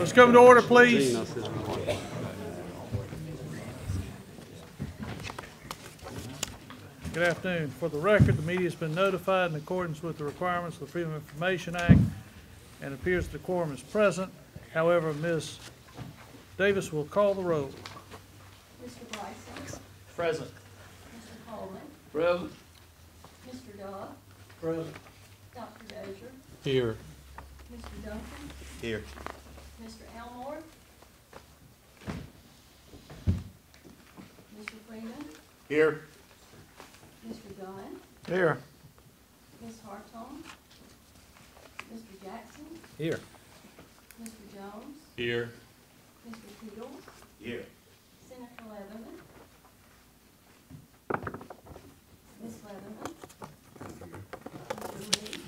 Let's come to order, please. Good afternoon. For the record, the media has been notified in accordance with the requirements of the Freedom of Information Act and appears the quorum is present. However, Ms. Davis will call the roll. Mr. Bryson? Present. Mr. Coleman? Present. Mr. Dodd? Present. Dr. Dozier? Here. Mr. Duncan? Here. Mr. Elmore? Mr. Freeman? Here. Mr. Gunn? Here. Ms. Hartone? Mr. Jackson? Here. Mr. Jones? Here. Mr. Peters? Here. Senator Leatherman? Ms. Leatherman? Mr. Lee?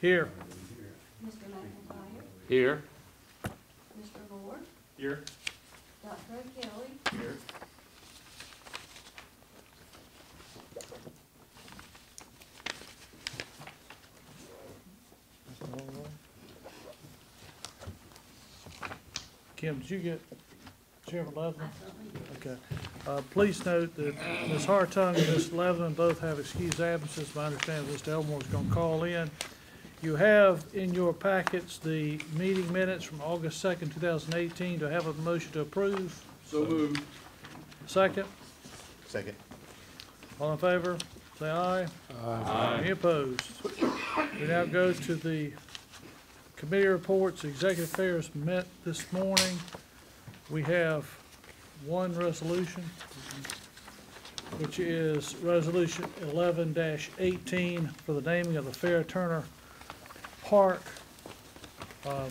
Here. Mr. McIntyre? Here. Mr. Lord? Here. Dr. Kelly? Here. Kim, did you get Chairman Leatherman? I certainly do. Okay. Uh, Please note that Ms. Hartung and Ms. Leatherman both have excused absences. My understanding is Mr. is going to call in. You have in your packets the meeting minutes from August 2nd, 2018. Do I have a motion to approve? So moved. Second? Second. All in favor? Say aye. Aye. Any opposed? We now go to the committee reports. Executive Affairs met this morning. We have one resolution, which is Resolution 11-18 for the naming of the Farrah Turner Park. Um,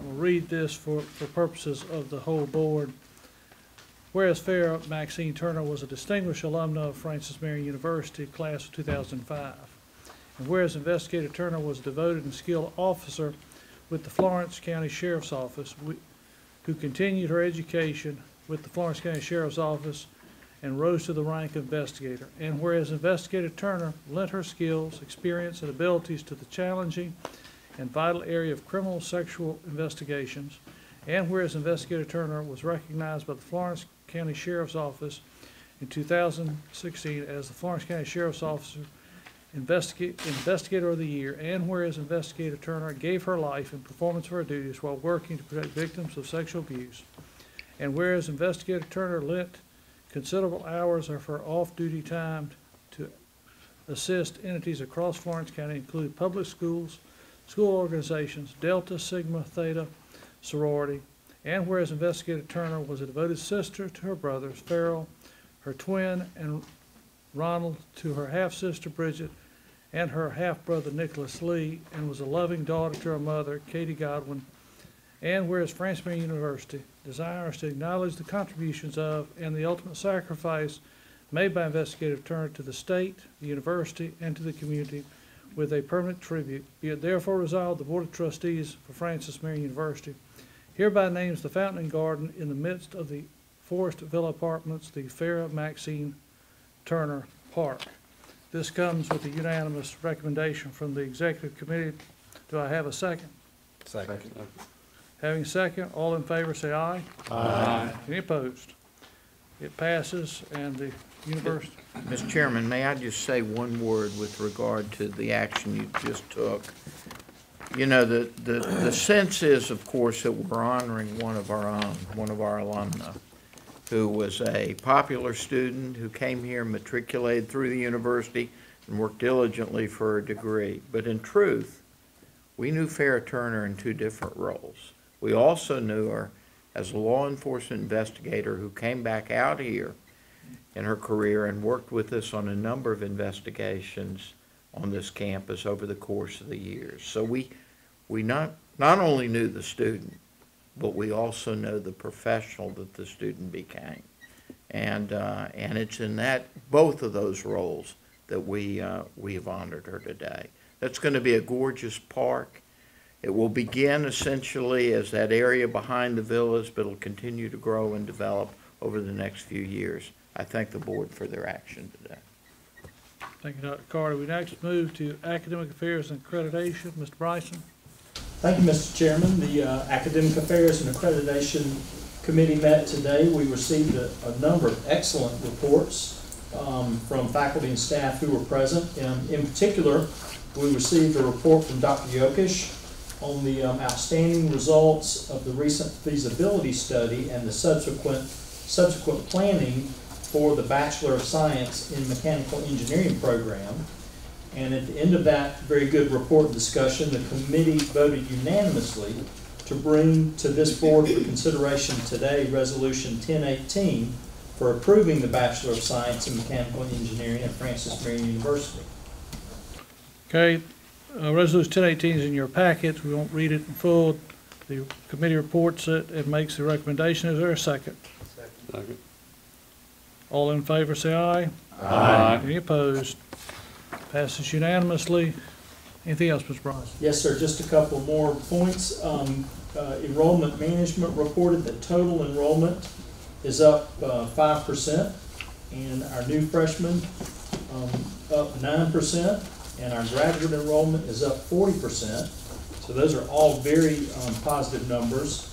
I'll read this for, for purposes of the whole board. Whereas Farrah Maxine Turner was a distinguished alumna of Francis Marion University, class of 2005. And whereas Investigator Turner was a devoted and skilled officer with the Florence County Sheriff's Office, we- who continued her education with the Florence County Sheriff's Office and rose to the rank of investigator. And whereas Investigator Turner lent her skills, experience, and abilities to the challenging and vital area of criminal sexual investigations, and whereas Investigator Turner was recognized by the Florence County Sheriff's Office in 2016 as the Florence County Sheriff's Officer Investigate, Investigator of the Year, and whereas Investigator Turner gave her life in performance of her duties while working to protect victims of sexual abuse, and whereas Investigator Turner lent considerable hours of her off-duty time to assist entities across Florence County, including public schools, school organizations, Delta Sigma Theta sorority, and whereas Investigator Turner was a devoted sister to her brothers, Farrell, her twin, and Ronald, to her half-sister Bridget, and her half-brother Nicholas Lee, and was a loving daughter to her mother, Katie Godwin, and whereas Francis Marion University desires to acknowledge the contributions of and the ultimate sacrifice made by Investigative Turner to the state, the university, and to the community with a permanent tribute, be it therefore resolved, the Board of Trustees for Francis Marion University hereby names the fountain and garden in the midst of the Forest Villa Apartments, the Farrah Maxine Turner Park. This comes with a unanimous recommendation from the Executive Committee. Do I have a second? Second. Having a second, all in favor say aye. Aye. Any opposed? It passes and the university, Mr. Chairman, may I just say one word with regard to the action you just took? You know, the, the, the sense is, of course, that we're honoring one of our own, one of our alumna, who was a popular student, who came here, matriculated through the university, and worked diligently for a degree. But in truth, we knew Farrah Turner in two different roles. We also knew her as a law enforcement investigator who came back out here in her career and worked with us on a number of investigations on this campus over the course of the years. So we, we not, not only knew the student, but we also know the professional that the student became. And, uh, and it's in that, both of those roles that we, uh, we have honored her today. That's going to be a gorgeous park. It will begin essentially as that area behind the villas, but it'll continue to grow and develop over the next few years. I thank the board for their action today. thank you, Dr. Carter. We next move to Academic Affairs and Accreditation. Mr. Bryson? Thank you, Mr. Chairman. The uh, Academic Affairs and Accreditation Committee met today. We received a, a number of excellent reports um, from faculty and staff who were present. And in particular, we received a report from Dr. Yokish on the um, outstanding results of the recent feasibility study and the subsequent, subsequent planning for the Bachelor of Science in Mechanical Engineering program. And at the end of that very good report and discussion, the committee voted unanimously to bring to this board for consideration today Resolution 1018 for approving the Bachelor of Science in Mechanical Engineering at Francis Marion University. Okay, uh, resolution ten eighteen is in your packets. We won't read it in full. The committee reports it and makes the recommendation. Is there a second? Second. All in favor, say aye. Aye. Any opposed? Passes unanimously. Anything else, Mr. Bryson? Yes, sir, just a couple more points. Um, uh, Enrollment Management reported that total enrollment is up uh, five percent, and our new freshmen um, up nine percent, and our graduate enrollment is up forty percent. So those are all very um, positive numbers.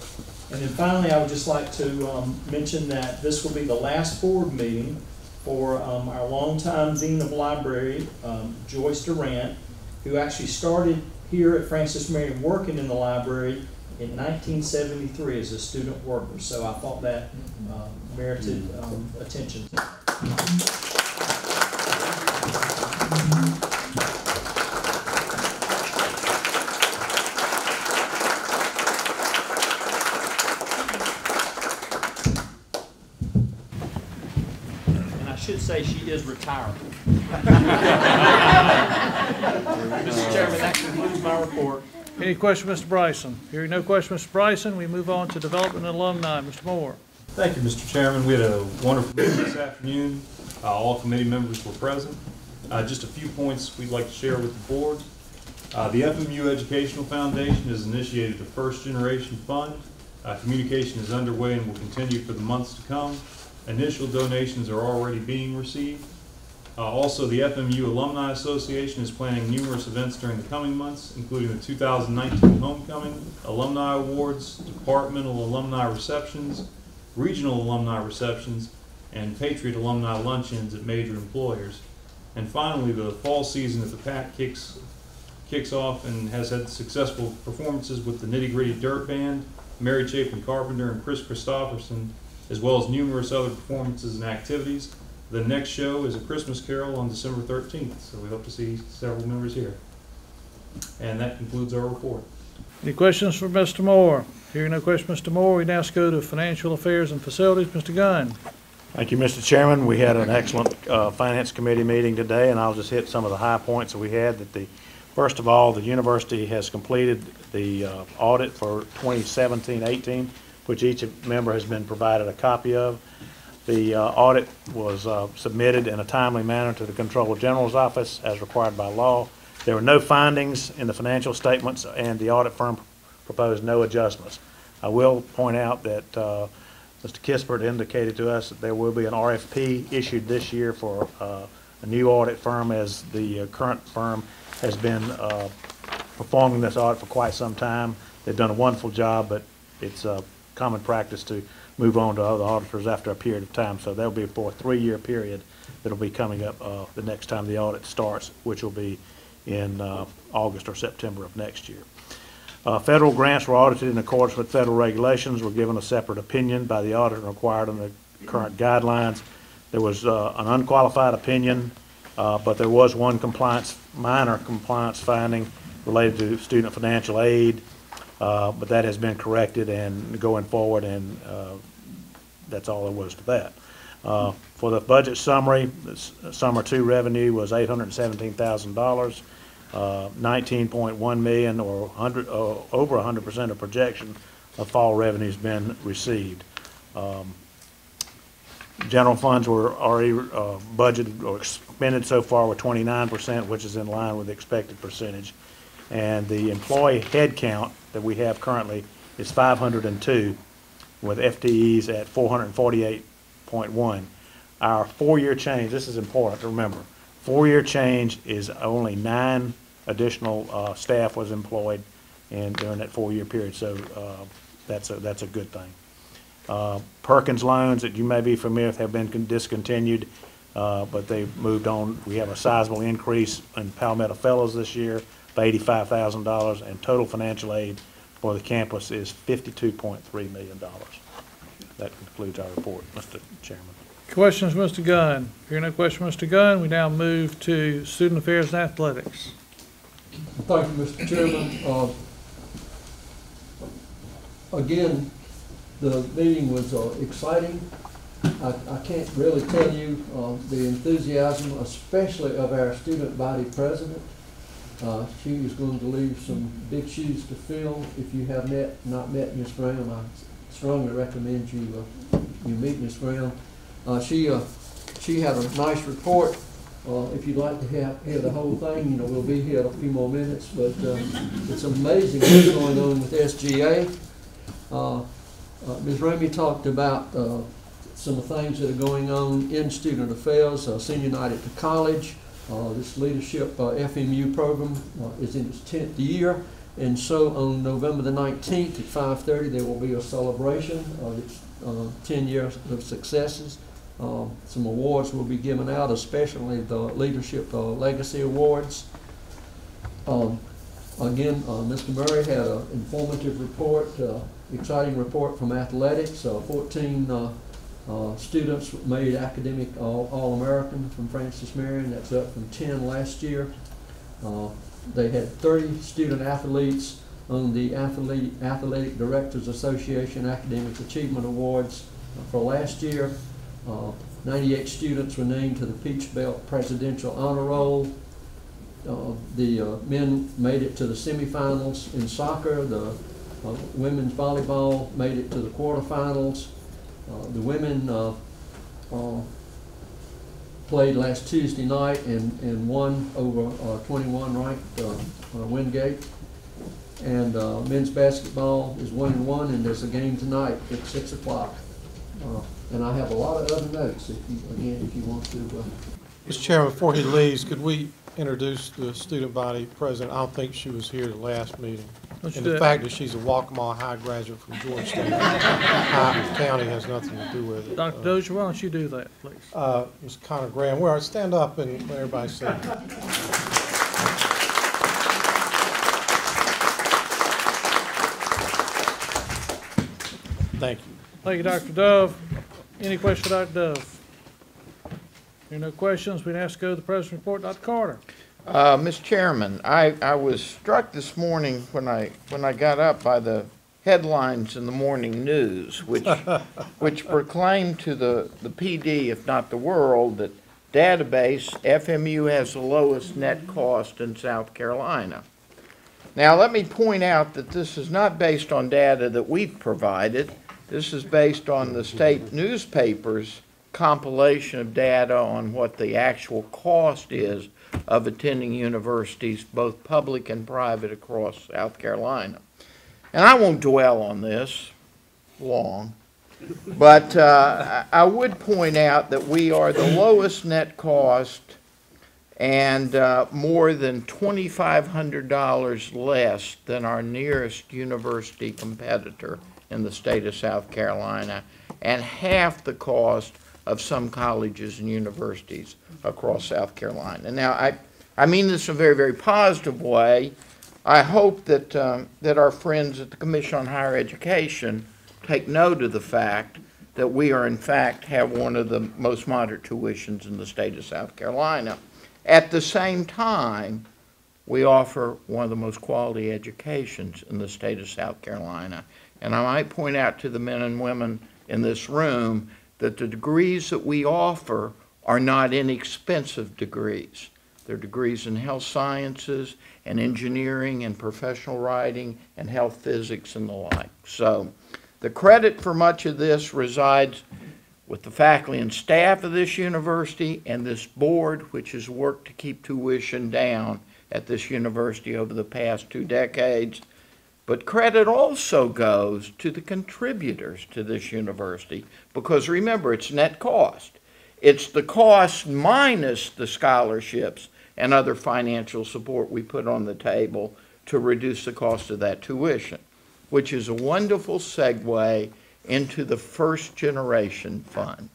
And then finally, I would just like to um, mention that this will be the last board meeting for um, our longtime Dean of Library, um, Joyce Durant, who actually started here at Francis Marion working in the library in 1973 as a student worker. So I thought that um, merited um, attention. Say she is retiring. Mr. Chairman, that concludes my report. Any question, Mr. Bryson? Hearing no question, Mr. Bryson, we move on to Development and Alumni. Mr. Moore. Thank you, Mr. Chairman. We had a wonderful meeting this afternoon. Uh, All committee members were present. Uh, Just a few points we'd like to share with the board. Uh, The FMU Educational Foundation has initiated the First Generation Fund. Uh, Communication is underway and will continue for the months to come. Initial donations are already being received. Uh, Also, the FMU Alumni Association is planning numerous events during the coming months, including the 2019 Homecoming, Alumni Awards, departmental alumni receptions, regional alumni receptions, and Patriot alumni luncheons at major employers. And finally, the fall season at the PAC kicks, kicks off and has had successful performances with the Nitty Gritty Dirt Band, Mary Chapin Carpenter, and Kris Kristofferson, as well as numerous other performances and activities. The next show is A Christmas Carol on December 13th, so we hope to see several members here. And that concludes our report. Any questions for Mr. Moore? Hearing no questions, Mr. Moore, we now go to Financial Affairs and Facilities. Mr. Gunn. Thank you, Mr. Chairman. We had an excellent uh, Finance Committee meeting today, and I'll just hit some of the high points that we had. That the, first of all, the university has completed the uh, audit for 2017-18, which each member has been provided a copy of. The uh, audit was uh, submitted in a timely manner to the Controller General's office as required by law. There were no findings in the financial statements, and the audit firm proposed no adjustments. I will point out that uh, Mr. Kispert indicated to us that there will be an RFP issued this year for uh, a new audit firm as the uh, current firm has been uh, performing this audit for quite some time. They've done a wonderful job, but it's common practice to move on to other auditors after a period of time. So that'll be for a three-year period that'll be coming up uh, the next time the audit starts, which will be in uh, August or September of next year. Uh, Federal grants were audited in accordance with federal regulations, were given a separate opinion by the auditor required under the current guidelines. There was uh, an unqualified opinion, uh, but there was one compliance, minor compliance finding related to student financial aid, uh, but that has been corrected and going forward, and uh, that's all there was to that. Uh, For the budget summary, this summer two revenue was $817,000 uh, 19.1 million or 100, uh, over 100% of projection of fall revenues been received. Um, General funds were already uh, budgeted or expended so far with 29%, which is in line with the expected percentage. And the employee head count that we have currently is 502, with FTEs at 448.1. Our four-year change, this is important to remember, four-year change is only nine additional uh, staff was employed and during that four-year period, so uh, that's a, that's a good thing. Uh, Perkins loans that you may be familiar with have been discontinued, uh, but they've moved on. We have a sizable increase in Palmetto Fellows this year of eighty-five thousand dollars, and total financial aid for the campus is fifty-two point three million dollars. That concludes our report, Mr. Chairman. Questions, Mr. Gunn? Hearing no question, Mr. Gunn, we now move to student affairs and athletics. Thank you, Mr. Chairman. Uh, Again, the meeting was uh, exciting. I I can't really tell you uh, the enthusiasm, especially of our student body president. Uh, She is going to leave some big shoes to fill. If you have met, not met Ms. Brown, I strongly recommend you, uh, you meet Ms. Brown. Uh, She, uh, she had a nice report. Uh, If you'd like to hear, hear the whole thing, you know, we'll be here a few more minutes, but uh, it's amazing what's going on with SGA. Ms. Ramey talked about some of the things that are going on in student affairs, uh, Senior Night at the college. Uh, This leadership uh, FMU program uh, is in its tenth year, and so on November the nineteenth at five-thirty, there will be a celebration of its uh, ten years of successes. Um, Some awards will be given out, especially the Leadership uh, Legacy Awards. Um, Again, uh, Mr. Murray had an informative report, uh, exciting report from athletics. Uh, 14 uh, students made academic All- All-American from Francis Marion. That's up from 10 last year. Uh, They had 30 student athletes on the Athlete- Athletic Directors Association Academic Achievement Awards uh, for last year. Uh, 98 students were named to the Peach Belt Presidential Honor Roll. Uh, The uh, men made it to the semifinals in soccer. The uh, women's volleyball made it to the quarterfinals. Uh, The women uh, uh, played last Tuesday night and and won over uh, 21 ranked Wingate. And men's basketball is one and one, and there's a game tonight at 6 o'clock. And I have a lot of other notes, if you, again, if you want to Mr. Chairman, before he leaves, could we introduce the student body president? I don't think she was here the last meeting. Let's And the it. fact that she's a Waccamaw High graduate from Georgetown County has nothing to do with it. Dr. Dozier, why don't you do that, please? Uh, Ms. Connor Graham, where, I stand up and let everybody see. Thank you. Thank you, Dr. Dove. Any question Dr. Dove? Hearing no questions, We'd ask to go to the President's report. Dr. Carter? Uh, Mr. Chairman, I, I was struck this morning when I, when I got up by the headlines in the morning news, which, which proclaimed to the, the Pee Dee, if not the world, that database, FMU has the lowest net cost in South Carolina. Now, let me point out that this is not based on data that we've provided. This is based on the state newspapers compilation of data on what the actual cost is of attending universities, both public and private, across South Carolina. And I won't dwell on this long, but uh, I would point out that we are the lowest net cost and uh, more than $2,500 less than our nearest university competitor in the state of South Carolina, and half the cost of some colleges and universities across South Carolina. Now, I, I mean this in a very, very positive way. I hope that, um, that our friends at the Commission on Higher Education take note of the fact that we are in fact have one of the most moderate tuitions in the state of South Carolina. At the same time, we offer one of the most quality educations in the state of South Carolina. And I might point out to the men and women in this room that the degrees that we offer are not inexpensive degrees. They're degrees in health sciences and engineering and professional writing and health physics and the like. So the credit for much of this resides with the faculty and staff of this university and this board, which has worked to keep tuition down at this university over the past two decades. But credit also goes to the contributors to this university, because remember, it's net cost. It's the cost minus the scholarships and other financial support we put on the table to reduce the cost of that tuition, which is a wonderful segue into the first generation fund.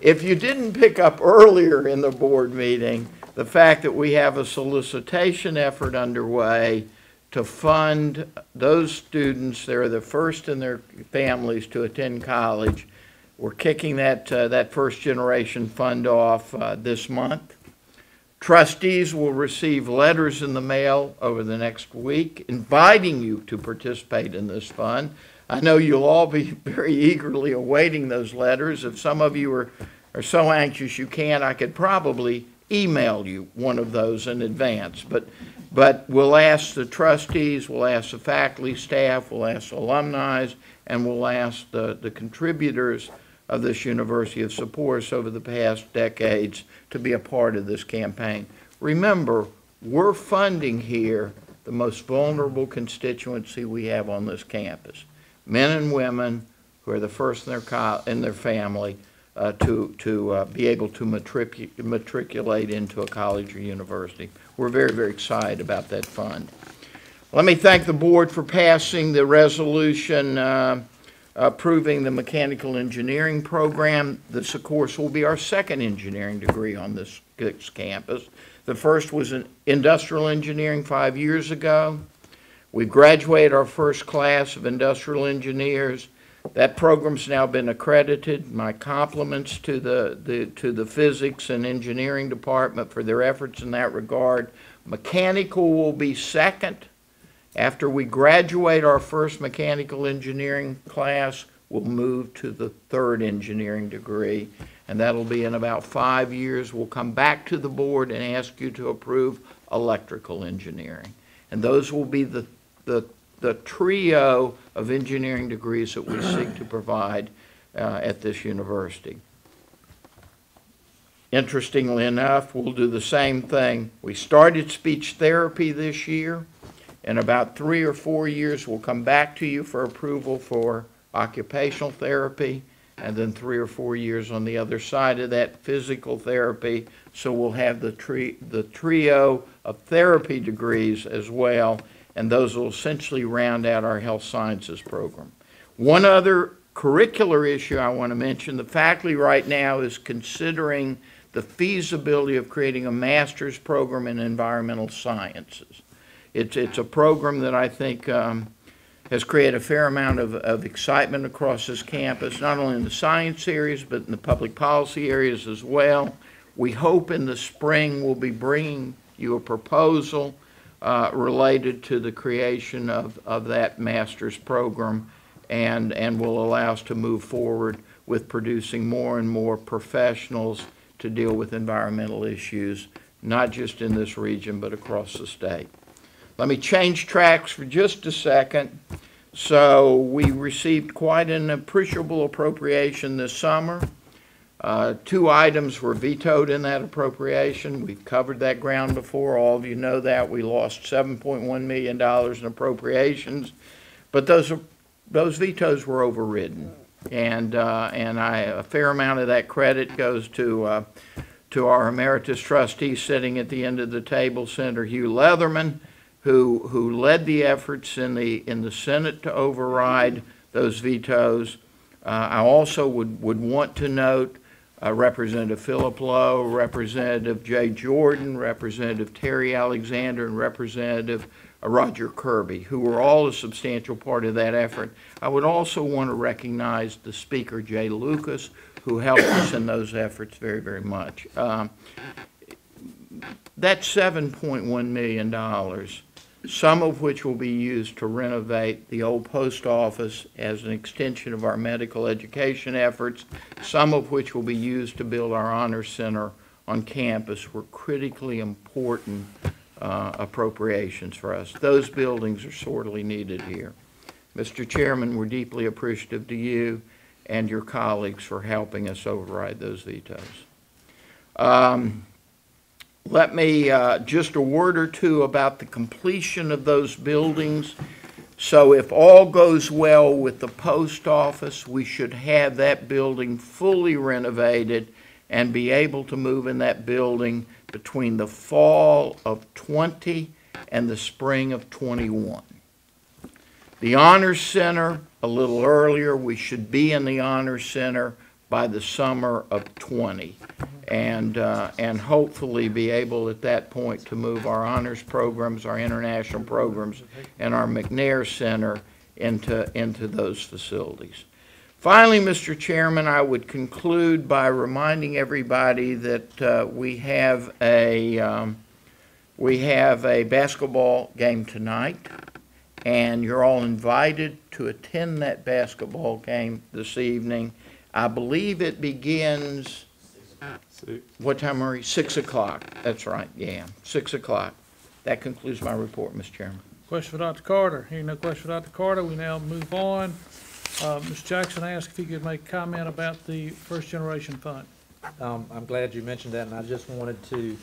If you didn't pick up earlier in the board meeting, the fact that we have a solicitation effort underway to fund those students, they're the first in their families to attend college. We're kicking that, uh, that first generation fund off uh, this month. Trustees will receive letters in the mail over the next week inviting you to participate in this fund. I know you'll all be very eagerly awaiting those letters. If some of you are, are so anxious you can't, I could probably email you one of those in advance. But, but we'll ask the trustees, we'll ask the faculty, staff, we'll ask alumni, and we'll ask the, the contributors of this university of support us over the past decades to be a part of this campaign. Remember, we're funding here the most vulnerable constituency we have on this campus. Men and women who are the first in their, in their family uh, to, to uh, be able to matricu- matriculate into a college or university. We're very, very excited about that fund. Let me thank the board for passing the resolution uh, approving the mechanical engineering program. This, of course, will be our second engineering degree on this, campus. The first was in industrial engineering five years ago. We graduated our first class of industrial engineers. That program's now been accredited. My compliments to the, the, to the physics and engineering department for their efforts in that regard. Mechanical will be second. After we graduate our first mechanical engineering class, we'll move to the third engineering degree, and that'll be in about five years. We'll come back to the board and ask you to approve electrical engineering. And those will be the, the, the trio of engineering degrees that we seek to provide uh, at this university. Interestingly enough, we'll do the same thing. We started speech therapy this year. In about three or four years, we'll come back to you for approval for occupational therapy, and then three or four years on the other side of that, physical therapy. So we'll have the tri- the trio of therapy degrees as well, and those will essentially round out our health sciences program. One other curricular issue I want to mention, the faculty right now is considering the feasibility of creating a master's program in environmental sciences. It's, it's a program that I think um, has created a fair amount of, of excitement across this campus, not only in the science areas, but in the public policy areas as well. We hope in the spring we'll be bringing you a proposal uh, related to the creation of, of that master's program and, and will allow us to move forward with producing more and more professionals to deal with environmental issues, not just in this region, but across the state. Let me change tracks for just a second. So we received quite an appreciable appropriation this summer. Uh, Two items were vetoed in that appropriation. We've covered that ground before. All of you know that. We lost $7.1 million in appropriations. But those, those vetoes were overridden. And, uh, and I, a fair amount of that credit goes to, uh, to our emeritus trustee sitting at the end of the table, Senator Hugh Leatherman, who, who led the efforts in the, in the Senate to override those vetoes. Uh, I also would, would want to note uh, Representative Phillip Lowe, Representative Jay Jordan, Representative Terry Alexander, and Representative Roger Kirby, who were all a substantial part of that effort. I would also want to recognize the Speaker, Jay Lucas, who helped us in those efforts very, very much. Um, That $7.1 million, some of which will be used to renovate the old post office as an extension of our medical education efforts, some of which will be used to build our honor center on campus, were critically important uh, appropriations for us. Those buildings are sorely needed here. Mr. Chairman, we're deeply appreciative to you and your colleagues for helping us override those vetoes. Um, Let me, uh, just a word or two about the completion of those buildings. So if all goes well with the post office, we should have that building fully renovated and be able to move in that building between the fall of 20 and the spring of '21. The Honor Center, a little earlier, we should be in the Honor Center by the summer of '20. And, uh, and hopefully be able at that point to move our honors programs, our international programs, and our McNair Center into, into those facilities. Finally, Mr. Chairman, I would conclude by reminding everybody that uh, we have a, um, we have a basketball game tonight, and you're all invited to attend that basketball game this evening. I believe it begins, Six. what time, Marie? Six o'clock. That's right, yeah, six o'clock. That concludes my report, Mr. Chairman. Question for Dr. Carter. Hearing no question for Dr. Carter, we now move on. Uh, Mr. Jackson asked if he could make comment about the First Generation Fund. Um, I'm glad you mentioned that, and I just wanted to,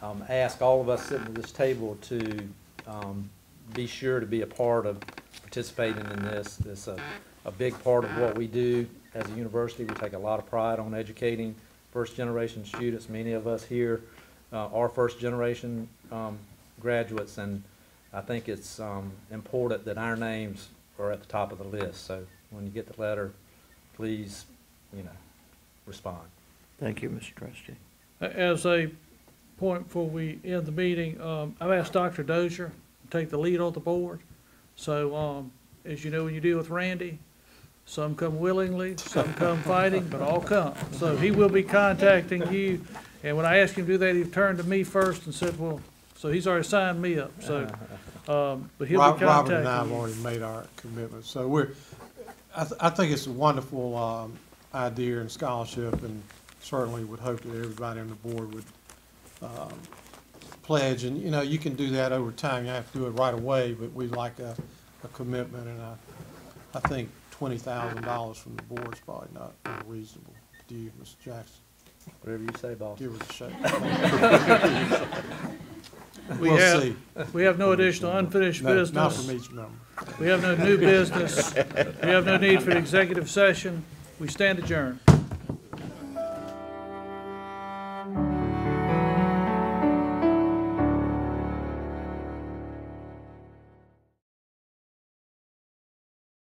um, ask all of us sitting at this table to, um, be sure to be a part of participating in this. It's a, a big part of what we do as a university. We take a lot of pride on educating first-generation students. Many of us here, uh, are first-generation, um, graduates, and I think it's, um, important that our names are at the top of the list. So when you get the letter, please, you know, respond. Thank you, Mr. Trustee. As a point before we end the meeting, um, I've asked Dr. Dozier to take the lead on the board. So, um, as you know, when you deal with Randy, some come willingly, some come fighting, but all come. So he will be contacting you. And when I asked him to do that, he turned to me first and said, well, so he's already signed me up, so, um, but he'll Rob- be Robert and I have contacting you. already made our commitment, so we're, I, th- I think it's a wonderful, um, idea and scholarship, and certainly would hope that everybody on the board would, um, pledge, and, you know, you can do that over time, you have to do it right away, but we like a, a commitment, and I, I think twenty thousand dollars from the board is probably not unreasonable. Do you, Mr. Jackson? Whatever you say, boss. Give us a shake. We We'll have- see. We have no additional unfinished No, business. Not from each member. We have no new business. We have no need for an executive session. We stand adjourned.